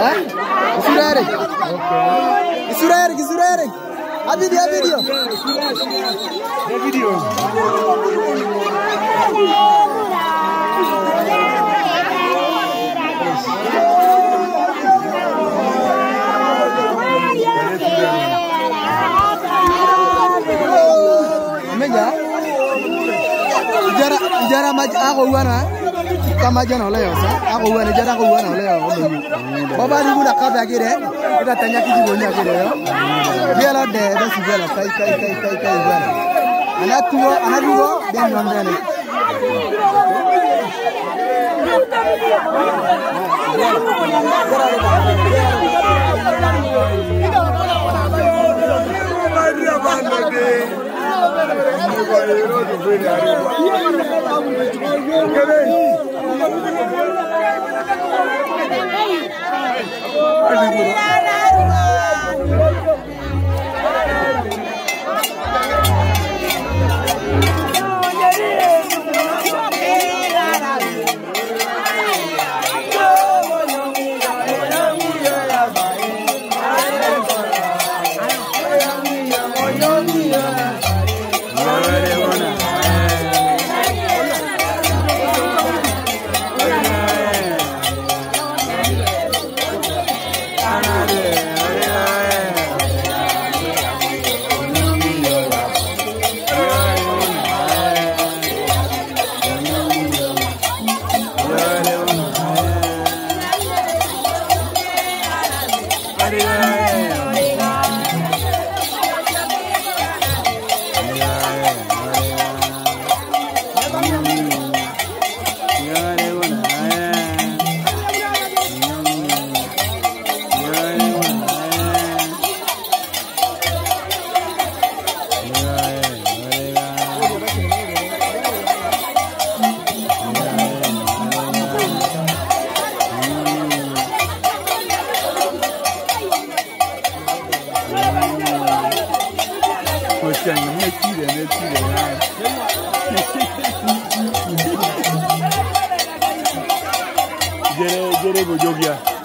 Kisura Eric. Kisura Eric, Kisura Eric. A video, a video. The video. Ijara ijara maj ako wana. Kama jana leo sa. Ako wana ijara ako wana leo. Baba ni kuna kabe akire. Kita tanya kiji gonya akire yo. Biala de de si biala kai kai kai kai kai biala. Ana tuwo ana tuwo den Hey! Yeah. Yoga.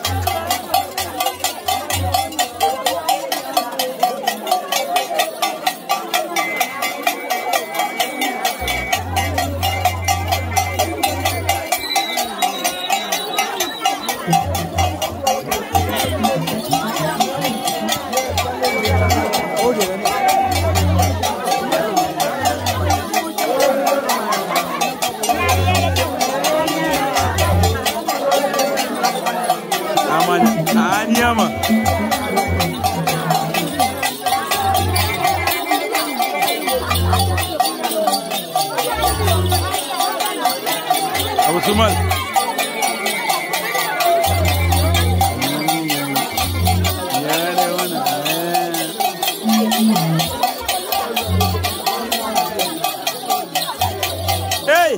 man. Ah, yeah, man. Sumal. Hey!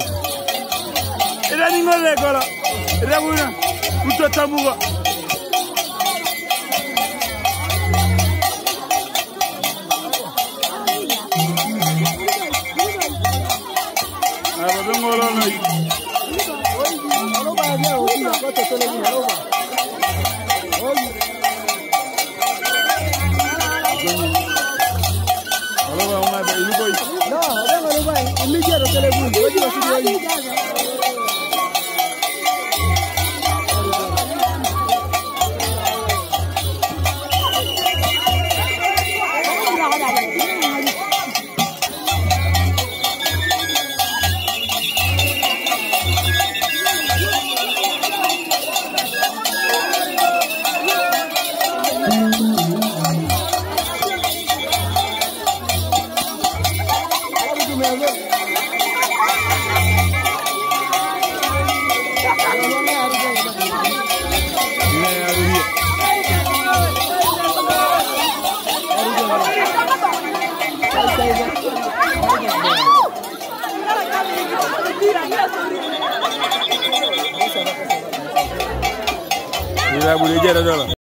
Ira ningo lekolo. Ira buna. ń rọ lọ yìí. ọlọ́pàá ẹgbẹ́ Ila bule jara dala.